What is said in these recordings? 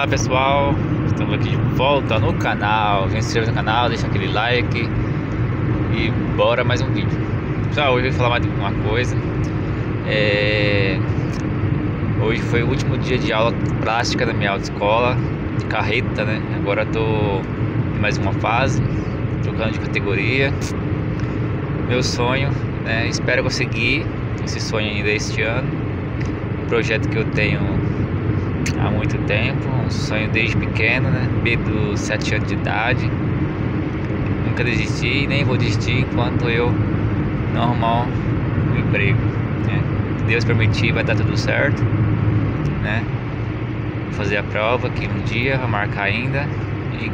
Olá pessoal, estamos aqui de volta no canal. Quem se inscreve no canal, deixa aquele like e bora mais um vídeo. Pessoal, hoje eu vou falar mais de uma coisa. É... Hoje foi o último dia de aula prática da minha autoescola, de carreta, né? Agora tô em mais uma fase, trocando de categoria. Meu sonho, né? Espero conseguir esse sonho ainda este ano. Um projeto que eu tenho há muito tempo, um sonho desde pequeno, né? Desde os 7 anos de idade. Nunca desisti e nem vou desistir enquanto eu não arrumar um emprego. Né? Deus permitir, vai dar tudo certo, né? Vou fazer a prova aqui um dia, vou marcar ainda e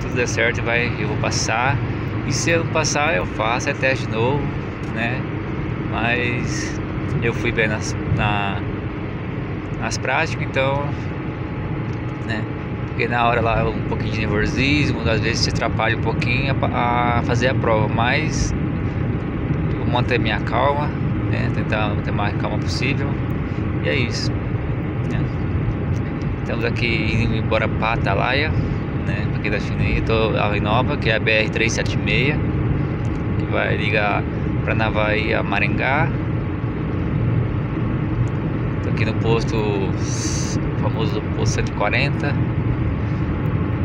tudo der certo, vai, eu vou passar. E se eu passar, eu faço, é teste novo, né? Mas eu fui bem nas, na nas práticas, então, né? Porque na hora lá um pouquinho de nervosismo, às vezes se atrapalha um pouquinho a, a fazer a prova, mas vou manter minha calma, né? Tentar manter mais calma possível. E é isso. Né? Estamos aqui indo embora para Atalaia, né? Aqui da China, estou a Nova, que é a BR 376, que vai ligar para Navaí a Maringá aqui no posto famoso posto 140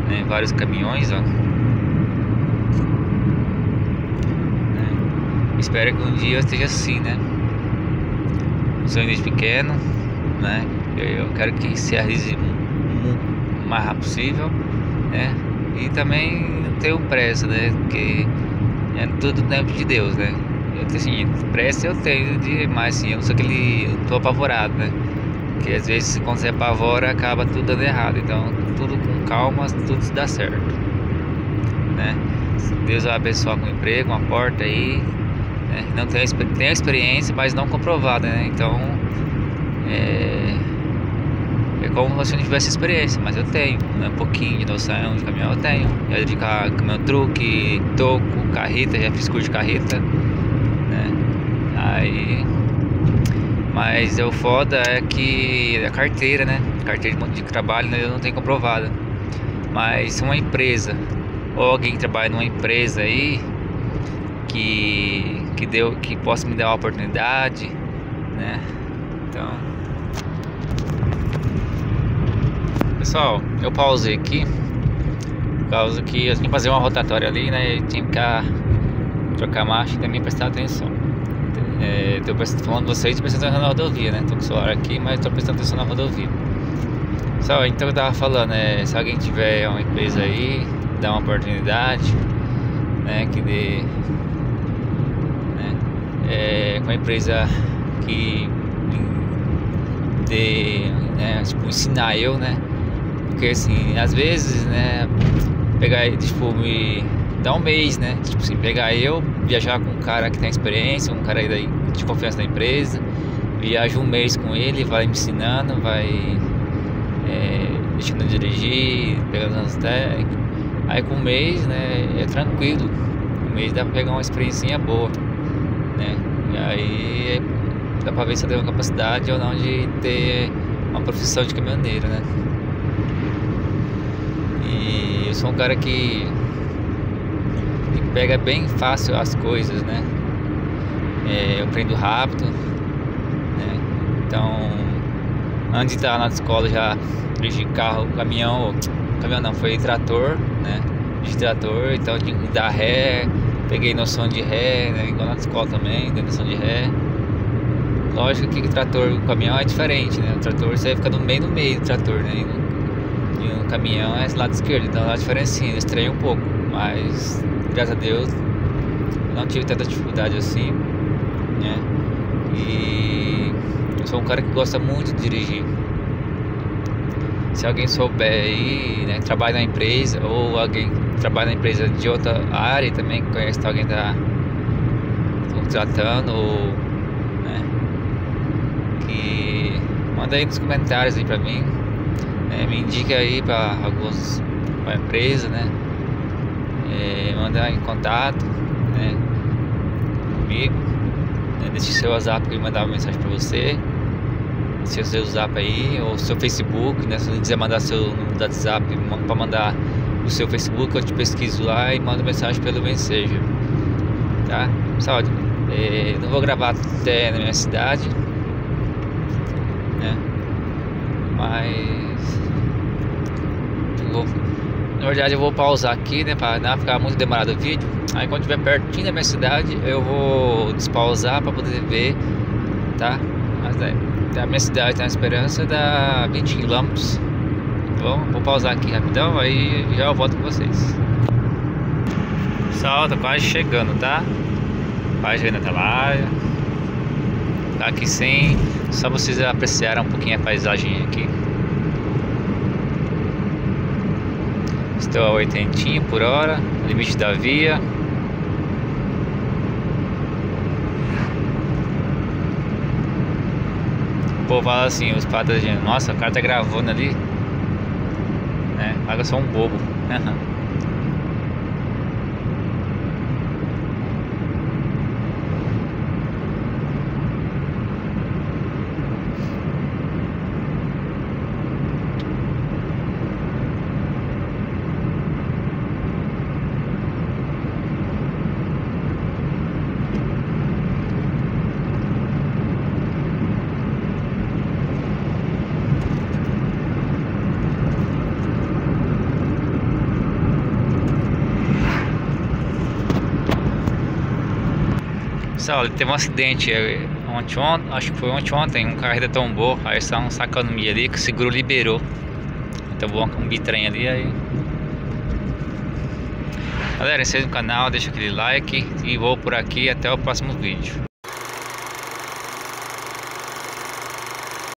né, vários caminhões ó né. espero que um dia eu esteja assim né sonho desde pequeno né eu quero que se realize o mais rápido possível né e também tenho pressa né porque é tudo tempo de Deus né assim, pressa eu tenho demais, assim, eu não sou aquele. Eu tô apavorado, né? Porque às vezes quando você apavora acaba tudo dando errado. Então tudo com calma, tudo dá certo. Né? Deus vai abençoar com um emprego, uma porta aí. Né? Não tem, tem experiência, mas não comprovada, né? Então é, é como se eu não tivesse experiência, mas eu tenho né? um pouquinho de noção de caminhão, eu tenho. Já de caminhão truque, toco, carreta, já fiz curso de carreta. Aí. Mas o foda é que a carteira, né? A carteira de trabalho né, eu não tenho comprovada. Mas uma empresa ou alguém que trabalha numa empresa aí que que deu que possa me dar uma oportunidade, né? Então, pessoal, eu pausei aqui causa que eu tinha que fazer uma rotatória ali, né? E tinha que trocar marcha e também prestar atenção. É, tô falando vocês prestando atenção na rodovia, né? Tô com o celular aqui, mas tô prestando atenção na rodovia. Só, então eu tava falando, é, se alguém tiver uma empresa aí, dá uma oportunidade, né? Que dê. Né, é, com a empresa que dê, né? Tipo, ensinar eu, né? Porque assim, às vezes, né? Pegar, tipo, me dá um mês, né? Tipo assim, pegar eu, viajar com um cara que tem experiência, um cara aí de confiança da empresa, viajo um mês com ele, vai me ensinando, vai é, deixando dirigir, pegando as técnicas. Aí com um mês, né, é tranquilo. Um mês dá pra pegar uma experiência boa, né? E aí dá pra ver se eu tenho capacidade ou não de ter uma profissão de caminhoneiro, né? E eu sou um cara que pega bem fácil as coisas, né? É, eu aprendo rápido, né? Então, antes de estar na escola já dirigi carro, caminhão, caminhão não, foi trator, né? De trator, então que dar ré, peguei noção de ré, né? Igual na escola também, dei noção de ré. Lógico que o trator, o caminhão é diferente, né? O trator você fica no meio no meio do trator, né? E no, e no caminhão é lado esquerdo, então a diferença estranha um pouco, mas graças a Deus não tive tanta dificuldade assim, né? E eu sou um cara que gosta muito de dirigir. Se alguém souber aí, né, trabalha na empresa ou alguém trabalha na empresa de outra área também conhece alguém da contratando ou né, que manda aí nos comentários aí pra mim, né, me indica aí para alguns pra empresa, né? É, mandar em contato né, comigo. Né, deixe seu WhatsApp eu mandar uma mensagem para você. seu, seu zap aí, ou seu Facebook, né? Se você quiser mandar seu número do WhatsApp para mandar o seu Facebook, eu te pesquiso lá e mando mensagem pelo Messenger. Tá? Pessoal, é, não vou gravar até na minha cidade, né? Mas vou, na verdade eu vou pausar aqui, né, para não ficar muito demorado o vídeo. Aí quando estiver pertinho da minha cidade, eu vou despausar para poder ver, tá? Mas é, da minha cidade na Esperança dá 20 km. Tá bom, vou pausar aqui rapidão, aí já eu volto com vocês. Pessoal, tá quase chegando, tá? Quase chegando até lá. Aqui sim, só vocês apreciaram um pouquinho a paisagem aqui. Estou a 80 por hora, limite da via. O povo fala assim, os padres dizendo, nossa, o cara tá gravando ali. Né? Paga só um bobo. Pessoal, teve um acidente é, ontem, ontem, acho que foi ontem, ontem, um carro ainda tombou, aí estavam sacando milha ali, que o seguro liberou. Então um bitrem ali, aí. Galera, inscreva no canal, deixa aquele like e vou por aqui até o próximo vídeo.